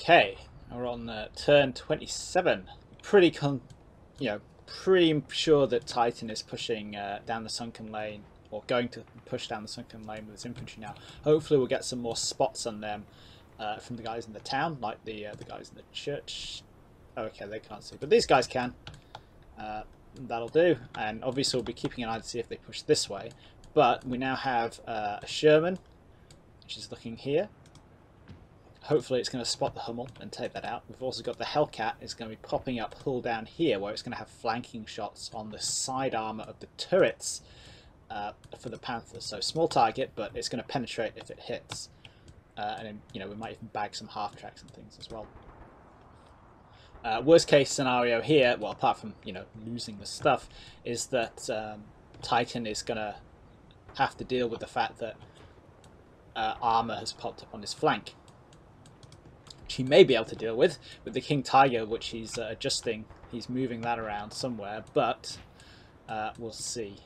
Okay, we're on uh, turn 27. Pretty con, you know, pretty sure that Titan is pushing uh, down the sunken lane, or going to push down the sunken lane with his infantry now. Hopefully, we'll get some more spots on them uh, from the guys in the town, like the uh, the guys in the church. Okay, they can't see, but these guys can. Uh, that'll do, and obviously we'll be keeping an eye to see if they push this way. But we now have uh, a Sherman, which is looking here. Hopefully it's going to spot the Hummel and take that out. We've also got the Hellcat is going to be popping up hull down here where it's going to have flanking shots on the side armour of the turrets uh, for the Panther. So small target, but it's going to penetrate if it hits. Uh, and then, you know, we might even bag some half tracks and things as well. Uh, worst case scenario here, well, apart from you know losing the stuff, is that um, Titan is gonna have to deal with the fact that uh, armor has popped up on his flank, he may be able to deal with with the King Tiger, which he's uh, adjusting. He's moving that around somewhere, but uh, we'll see.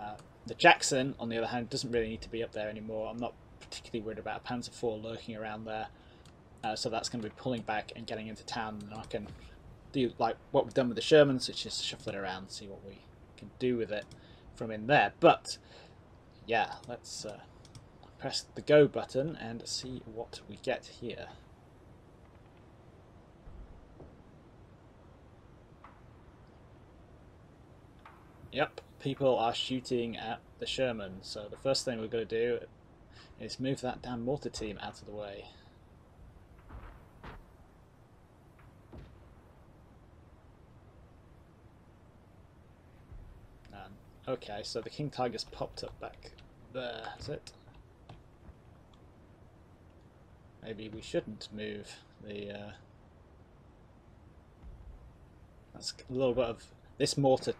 Uh, the Jackson, on the other hand, doesn't really need to be up there anymore. I'm not particularly worried about a Panzer IV lurking around there. Uh, so that's going to be pulling back and getting into town, and I can do like what we've done with the Shermans, which is shuffle it around, see what we can do with it from in there. But yeah, let's uh, press the go button and see what we get here. Yep, people are shooting at the Sherman, so the first thing we're going to do is move that damn mortar team out of the way. Okay, so the King Tiger's popped up back there, is it? Maybe we shouldn't move the... Uh... That's a little bit of... This mortar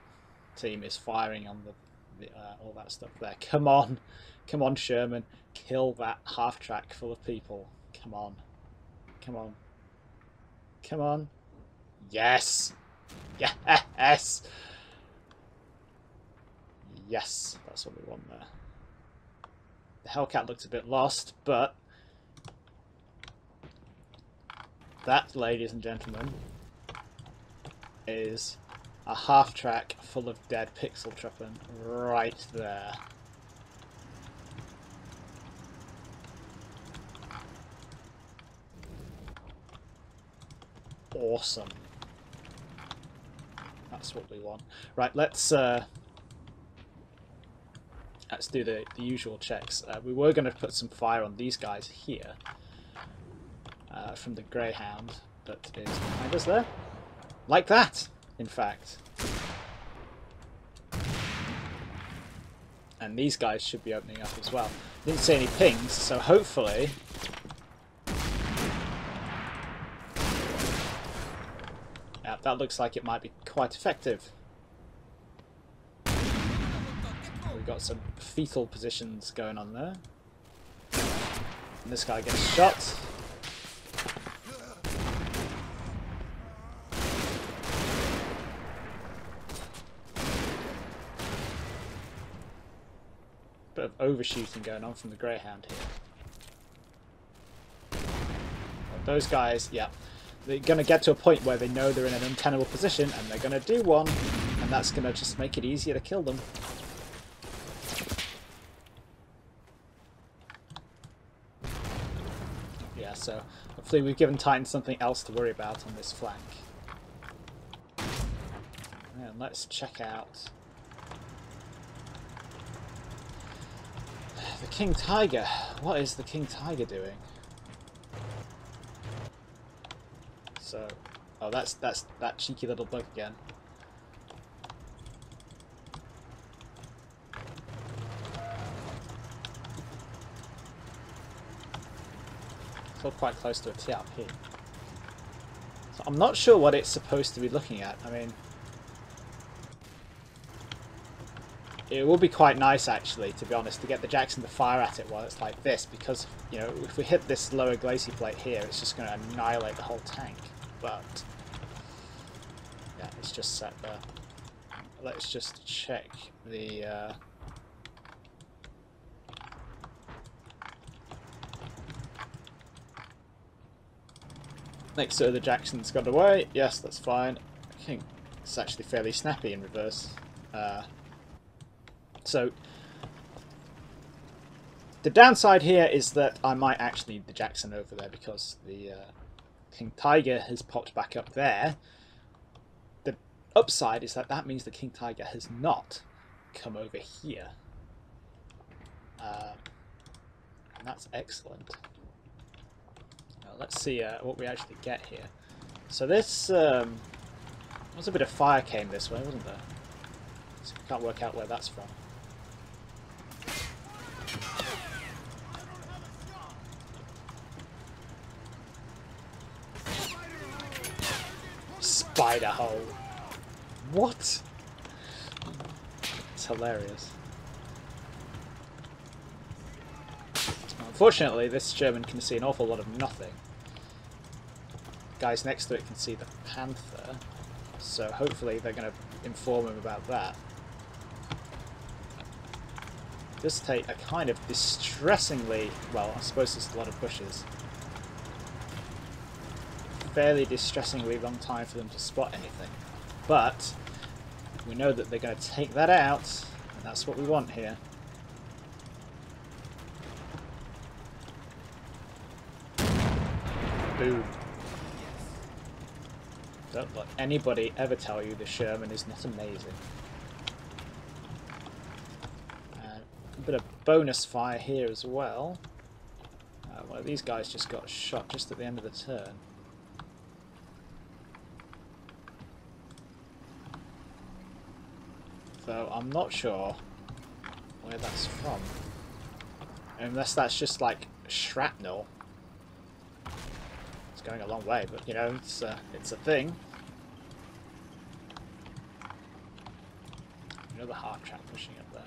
team is firing on the, the uh, all that stuff there. Come on! Come on, Sherman. Kill that half-track full of people. Come on. Come on. Come on. Yes! Yes! Yes, that's what we want there. The Hellcat looks a bit lost, but that, ladies and gentlemen, is a half track full of dead pixel truppen right there. Awesome. That's what we want. Right, let's uh, let's do the, the usual checks. Uh, we were going to put some fire on these guys here uh, from the Greyhound is behind us there. Like that, in fact. And these guys should be opening up as well. Didn't see any pings, so hopefully... Yeah, that looks like it might be quite effective. we've got some fetal positions going on there. And this guy gets shot. Overshooting going on from the Greyhound here. Those guys, yeah, they're going to get to a point where they know they're in an untenable position and they're going to do one and that's going to just make it easier to kill them. Yeah, so hopefully we've given Titan something else to worry about on this flank. And let's check out the King Tiger. What is the King Tiger doing? So, oh, that's that's that cheeky little bug again. Still quite close to a TRP. So I'm not sure what it's supposed to be looking at. I mean, it would be quite nice actually, to be honest, to get the Jackson to fire at it while it's like this, because, you know, if we hit this lower glacis plate here, it's just going to annihilate the whole tank. But, yeah, it's just set there. Let's just check the... Uh, Next to the Jackson's got away. Yes, that's fine. I think it's actually fairly snappy in reverse. Uh, so the downside here is that I might actually need the Jackson over there because the uh, King Tiger has popped back up there. The upside is that that means the King Tiger has not come over here. Uh, and that's excellent. Now let's see uh, what we actually get here. So this um, was a bit of fire came this way, wasn't there? So we can't work out where that's from. Spider hole. What? It's hilarious. Unfortunately, this German can see an awful lot of nothing. Guys next to it can see the Panther, so hopefully they're going to inform him about that. Does take a kind of distressingly, well, I suppose there's a lot of bushes. Fairly distressingly long time for them to spot anything. But, we know that they're going to take that out, and that's what we want here. Boom. Don't let anybody ever tell you the Sherman is not amazing. Uh, a bit of bonus fire here as well. Uh, one of these guys just got shot just at the end of the turn. So I'm not sure where that's from. Unless that's just like shrapnel It's going a long way, but you know, it's uh, it's a thing. Another half track pushing up there.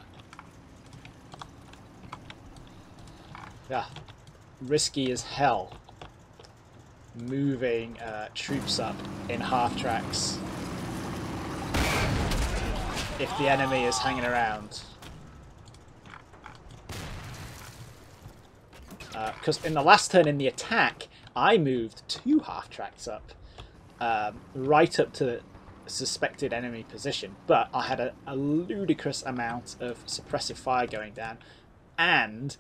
Yeah, risky as hell. Moving uh, troops up in half tracks if the enemy is hanging around. Because uh, in the last turn in the attack, I moved two half tracks up, um, right up to the suspected enemy position, but I had a, a, ludicrous amount of suppressive fire going down, and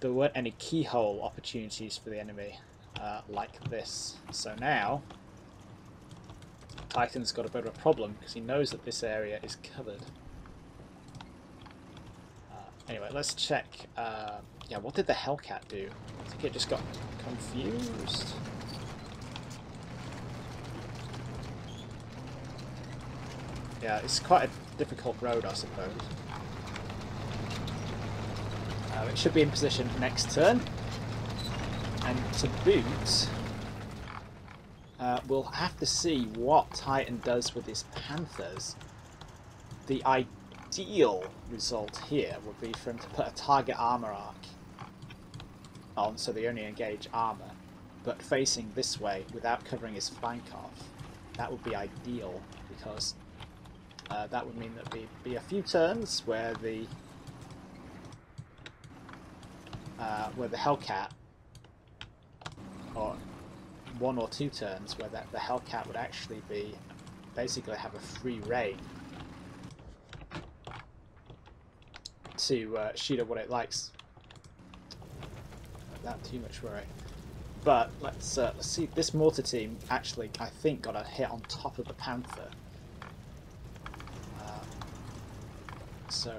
there weren't any keyhole opportunities for the enemy uh, like this. So now, Titan's got a bit of a problem because he knows that this area is covered. Uh, anyway, let's check. Uh, yeah, what did the Hellcat do? I think it just got confused. Yeah, it's quite a difficult road, I suppose. Uh, it should be in position next turn. And to boot, uh, we'll have to see what Titan does with his Panthers. The ideal result here would be for him to put a target armor arc on so they only engage armor, but facing this way without covering his flank off. That would be ideal because uh, that would mean that there'd be, a few turns where the uh, where the Hellcat, or one or two turns where that the Hellcat would actually be basically have a free reign to uh, shoot at what it likes that too much worry. But let's, uh, let's see. This mortar team actually, I think, got a hit on top of the Panther. Um, so,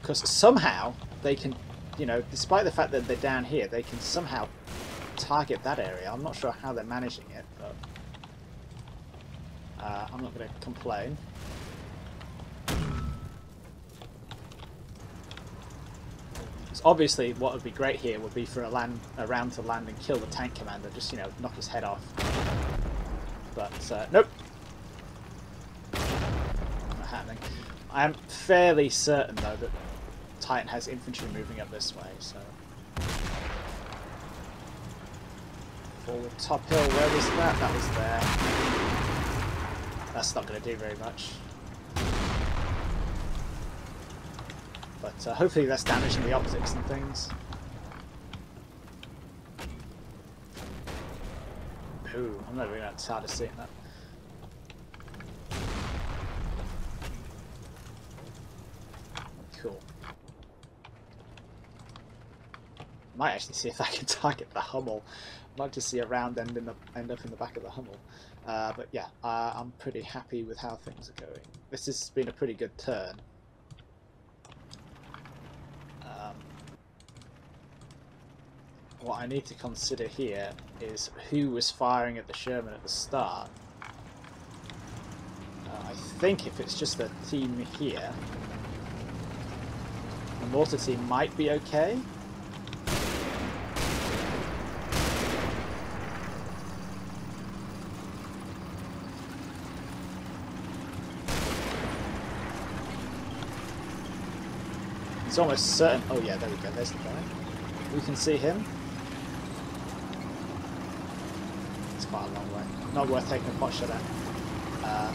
because somehow they can, you know, despite the fact that they're down here, they can somehow target that area. I'm not sure how they're managing it, but uh, I'm not going to complain. obviously what would be great here would be for a land a round to land and kill the tank commander, just you know knock his head off. But uh, nope, not happening. I am fairly certain though that Titan has infantry moving up this way, so. Forward top hill, where was that? That was there. That's not going to do very much. But uh, hopefully that's damaging the optics and things. Ooh, I'm not even tired of seeing that. Cool. Might actually see if I can target the Hummel. I'd like to see a round end, in the, end up in the back of the Hummel. Uh, but yeah, I'm pretty happy with how things are going. This has been a pretty good turn. Um, what I need to consider here is who was firing at the Sherman at the start. Uh, I think if it's just the team here, the mortar team might be okay. It's almost certain. Oh yeah, there we go. There's the guy. We can see him. It's quite a long way. Not worth taking a pot shot at. Uh,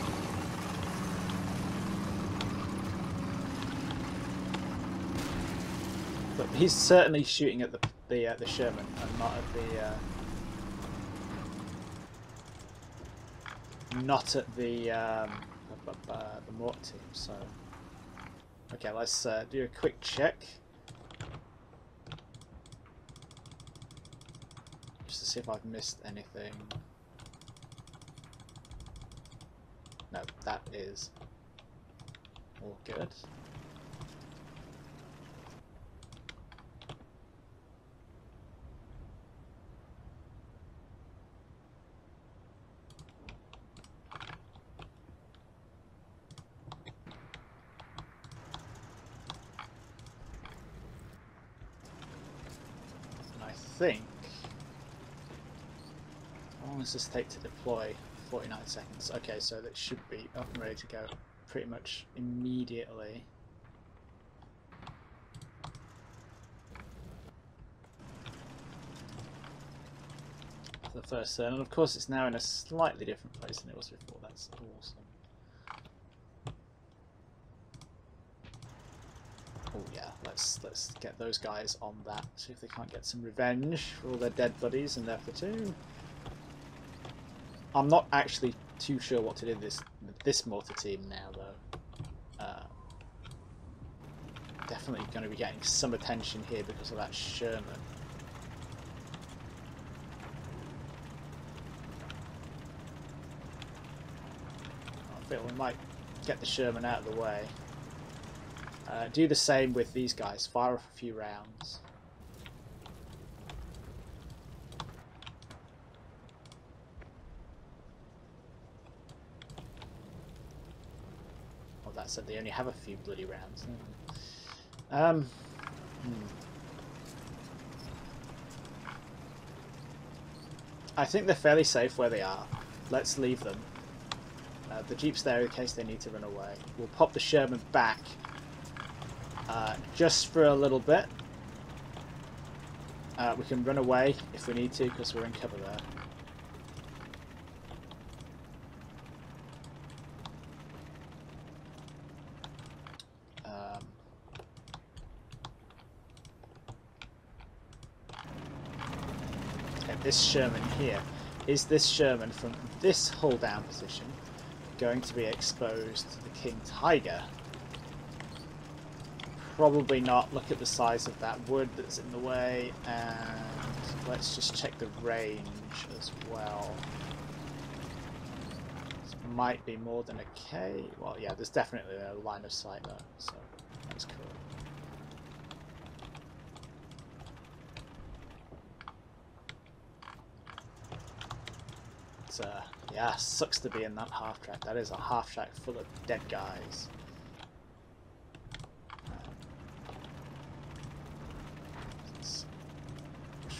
but he's certainly shooting at the the uh, the Sherman and not at the. Uh, not at the um, the mortar team. So. Okay, let's uh, do a quick check. Just to see if I've missed anything. No, that is all good. Think... How long does this take to deploy? 49 seconds. Okay, so that should be up and ready to go pretty much immediately. The first turn, and of course it's now in a slightly different place than it was before. That's awesome. Oh yeah, let's let's get those guys on that. See if they can't get some revenge for all their dead buddies in their platoon. I'm not actually too sure what to do this this mortar team now though. Uh, definitely going to be getting some attention here because of that Sherman. I feel we might get the Sherman out of the way. Uh, do the same with these guys. Fire off a few rounds. Well, that said, they only have a few bloody rounds. Um, hmm. I think they're fairly safe where they are. Let's leave them. Uh, the jeep's there in case they need to run away. We'll pop the Sherman back uh, just for a little bit. Uh, we can run away if we need to because we're in cover there. Um, this Sherman here. Is this Sherman from this hull down position going to be exposed to the King Tiger? Probably not. Look at the size of that wood that's in the way, and let's just check the range as well. This might be more than a K. Well, yeah, there's definitely a line of sight there, so that's cool. Uh, yeah, sucks to be in that half track. That is a half track full of dead guys.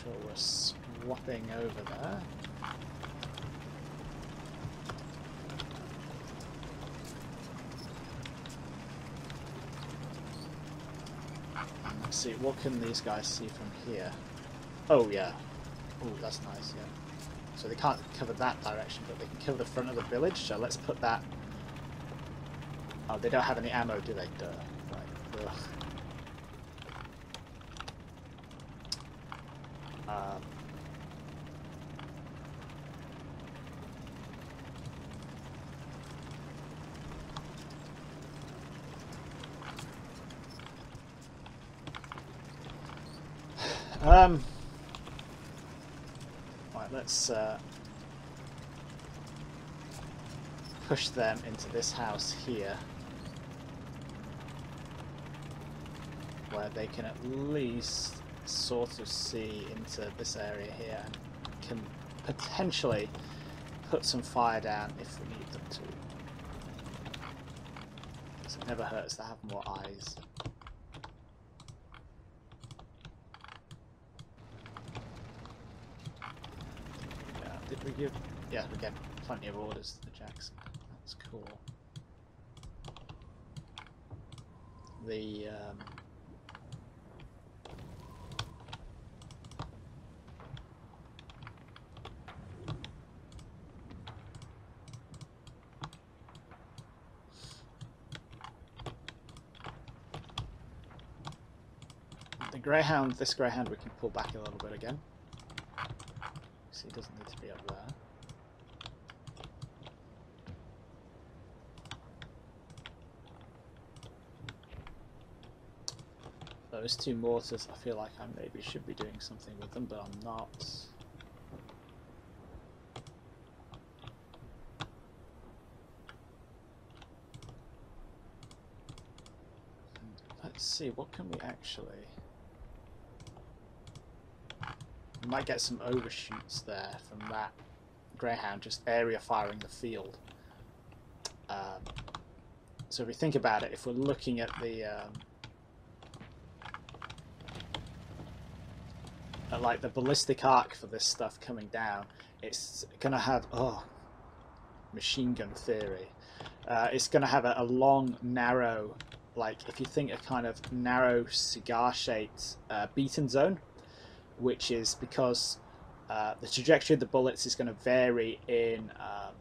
sure we're swapping over there. Let's see, what can these guys see from here? Oh yeah. Oh, that's nice, yeah. So they can't cover that direction, but they can cover the front of the village, so let's put that... Oh, they don't have any ammo, do they? Duh. Right. Ugh. Um, Um, right, let's uh, push them into this house here. Where they can at least sort of see into this area here and can potentially put some fire down if we need them to. It never hurts to have more eyes. Yeah, did we give... Yeah, we get plenty of orders to the Jackson. That's cool. The... Um, the Greyhound, this Greyhound we can pull back a little bit again. So he doesn't need to be up there. Those two mortars, I feel like I maybe should be doing something with them, but I'm not. Hmm, let's see, what can we actually... Might get some overshoots there from that Greyhound just area firing the field. Um, so if we think about it, if we're looking at the um, at like the ballistic arc for this stuff coming down, it's gonna have oh machine gun theory. Uh, it's gonna have a, a long, narrow, like if you think a kind of narrow cigar-shaped uh, beaten zone which is because uh, the trajectory of the bullets is going to vary in um,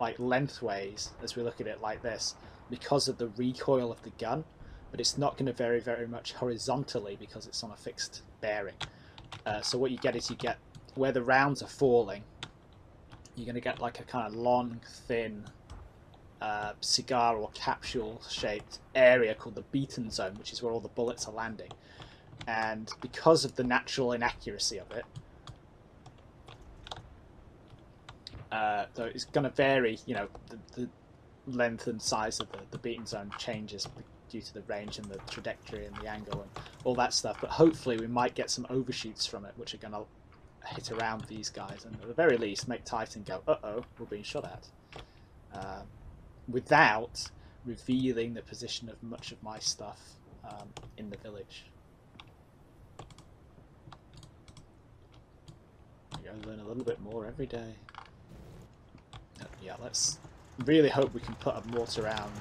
like lengthways as we look at it like this because of the recoil of the gun but it's not going to vary very much horizontally because it's on a fixed bearing. Uh, so what you get is you get where the rounds are falling you're going to get like a kind of long thin uh, cigar or capsule shaped area called the beaten zone which is where all the bullets are landing and because of the natural inaccuracy of it, uh, so it's going to vary. You know, the, the, length and size of the, the beaten zone changes due to the range and the trajectory and the angle and all that stuff. But hopefully, we might get some overshoots from it, which are going to hit around these guys, and at the very least, make Titan go, "Uh oh, we're being shot at," uh, without revealing the position of much of my stuff um, in the village. I learn a little bit more every day. Yeah, let's really hope we can put a mortar round.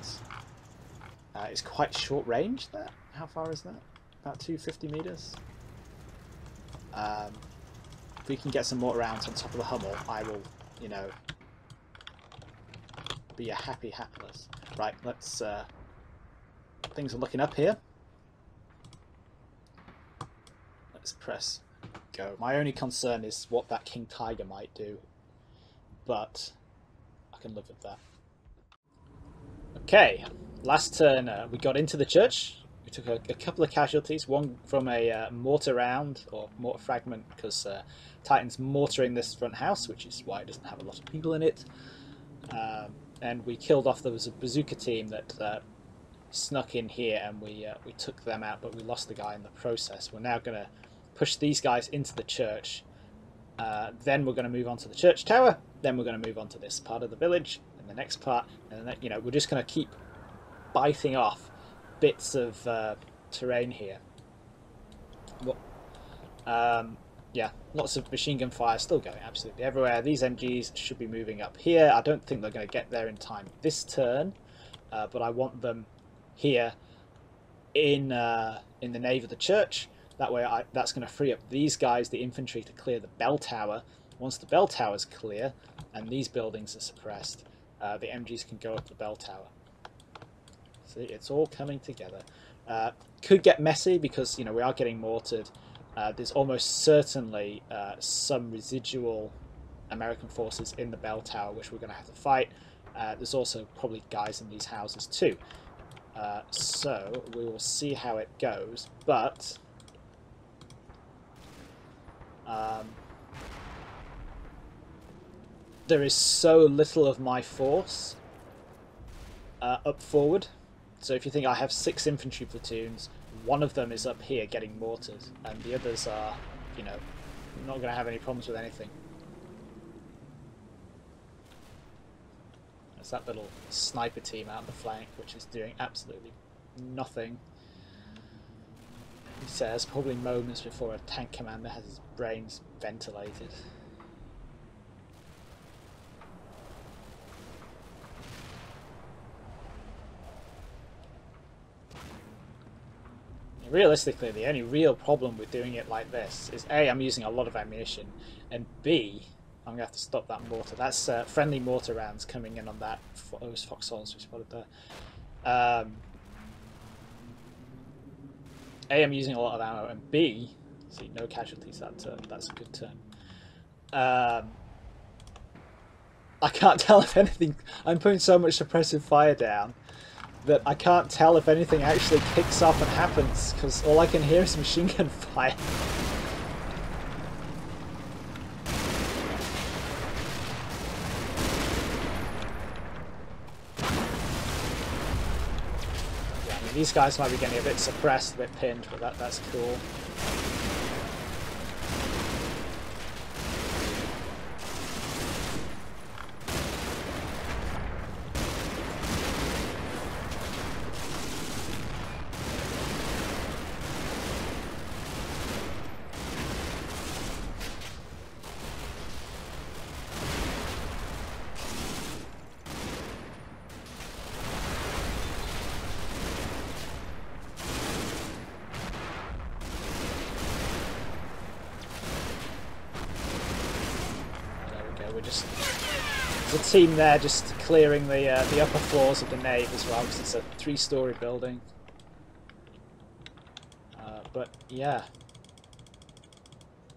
Uh, it's quite short range, that. How far is that? About 250 metres? Um, if we can get some mortar rounds on top of the Hummel, I will, you know, be a happy hapless. Right, let's... Uh, things are looking up here. Let's press go. My only concern is what that King Tiger might do, but I can live with that. Okay, last turn uh, we got into the church. We took a, a couple of casualties, one from a uh, mortar round or mortar fragment because uh, Titan's mortaring this front house, which is why it doesn't have a lot of people in it. Um, and we killed off, there was a bazooka team that uh, snuck in here and we, uh, we took them out, but we lost the guy in the process. We're now going to push these guys into the church. Uh, then we're going to move on to the church tower. Then we're going to move on to this part of the village and the next part. And then, you know, we're just going to keep biting off bits of uh, terrain here. Um, yeah, lots of machine gun fire still going absolutely everywhere. These MGs should be moving up here. I don't think they're going to get there in time this turn, uh, but I want them here in uh, in the nave of the church. That way I, that's going to free up these guys, the infantry, to clear the bell tower. Once the bell tower is clear and these buildings are suppressed, uh, the MGs can go up the bell tower. See, it's all coming together. Uh, could get messy because you know we are getting mortared. Uh, there's almost certainly uh, some residual American forces in the bell tower which we're going to have to fight. Uh, there's also probably guys in these houses too. Uh, so we will see how it goes, but um, there is so little of my force uh, up forward. So if you think I have six infantry platoons, one of them is up here getting mortars, and the others are, you know, not going to have any problems with anything. It's that little sniper team out on the flank, which is doing absolutely nothing. He says probably moments before a tank commander has his brains ventilated. Realistically, the only real problem with doing it like this is A, I'm using a lot of ammunition, and B, I'm going to have to stop that mortar. That's uh, friendly mortar rounds coming in on that, those foxholes we spotted there. Um, a, I'm using a lot of ammo, and B, see, no casualties that turn. That's a good turn. Um, I can't tell if anything... I'm putting so much suppressive fire down that I can't tell if anything actually kicks off and happens, because all I can hear is machine gun fire. These guys might be getting a bit suppressed, a bit pinned, but that, that's cool. Team there just clearing the uh, the upper floors of the nave as well because it's a three-story building. Uh, but yeah,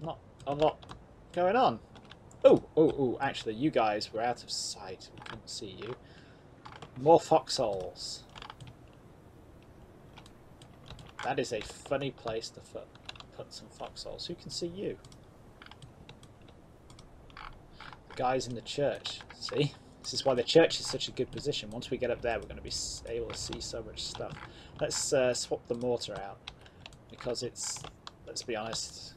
not a lot going on. Oh, oh, oh! Actually, you guys were out of sight. We couldn't see you. More foxholes. That is a funny place to put some foxholes. Who can see you? The guys in the church. See? This is why the church is such a good position. Once we get up there, we're going to be able to see so much stuff. Let's uh, swap the mortar out. Because it's, let's be honest,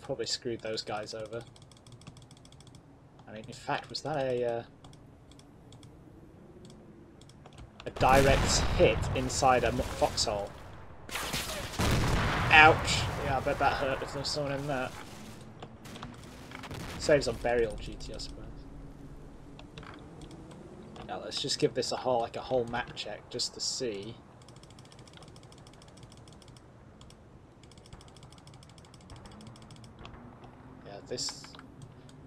probably screwed those guys over. I mean, in fact, was that a... Uh, a direct hit inside a foxhole? Ouch! Yeah, I bet that hurt if there's someone in there. Saves on burial duty, I suppose. Now let's just give this a whole like a whole map check just to see. Yeah, this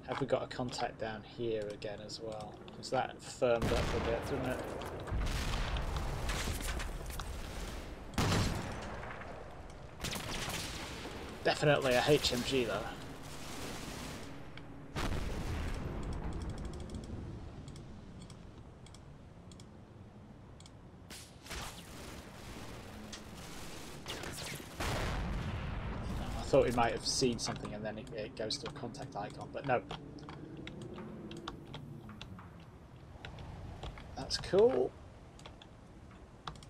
have we got a contact down here again as well? Because that firmed up a bit, didn't it? Definitely a HMG though. Thought we might have seen something and then it, it goes to a contact icon, but no. That's cool.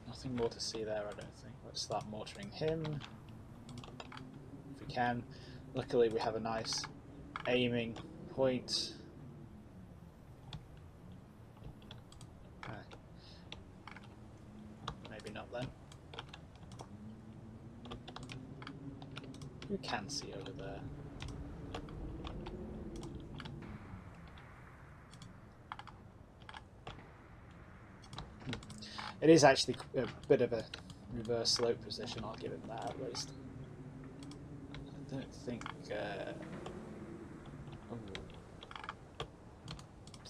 Nothing more to see there, I don't think. Let's start mortaring him. If we can. Luckily we have a nice aiming point. Okay. Maybe not then. You can see over there. It is actually a bit of a reverse slope position, I'll give it that at least. I don't think... Uh...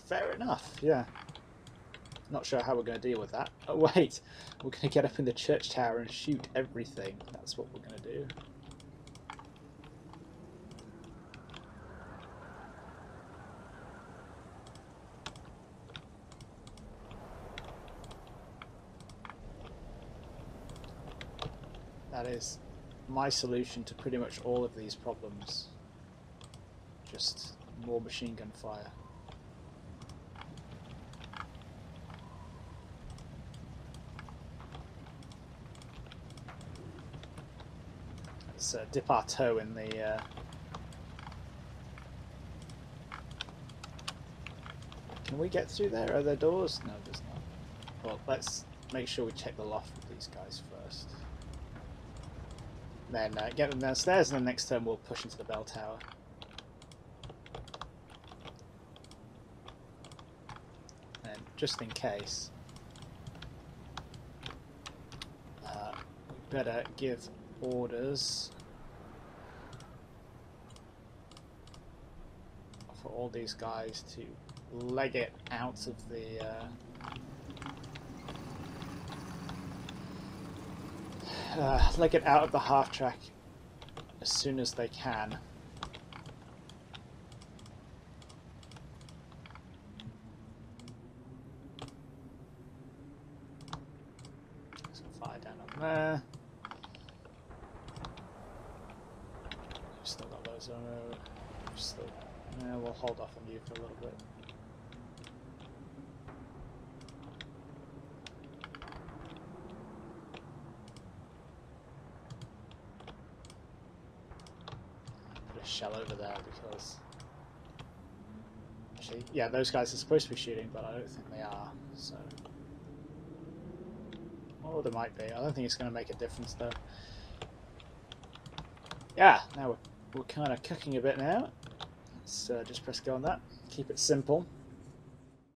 Fair enough, yeah. Not sure how we're going to deal with that. Oh wait, we're going to get up in the church tower and shoot everything. That's what we're going to do. That is my solution to pretty much all of these problems. Just more machine gun fire. Let's uh, dip our toe in the. Uh... Can we get through there? Are there doors? No, there's not. Well, let's make sure we check the loft with these guys first. Then uh, get them downstairs, and then next turn we'll push into the bell tower. And just in case, uh, better give orders for all these guys to leg it out of the uh, uh, leg it out of the half track as soon as they can. Some fire down on there. We've still got those on. Uh, still, yeah, we'll hold off on you for a little bit. Put a shell over there because actually, yeah, those guys are supposed to be shooting, but I don't think they are. So, oh, there might be. I don't think it's going to make a difference though. Yeah, now we're, we're kind of cooking a bit now. Let's uh, just press go on that. Keep it simple.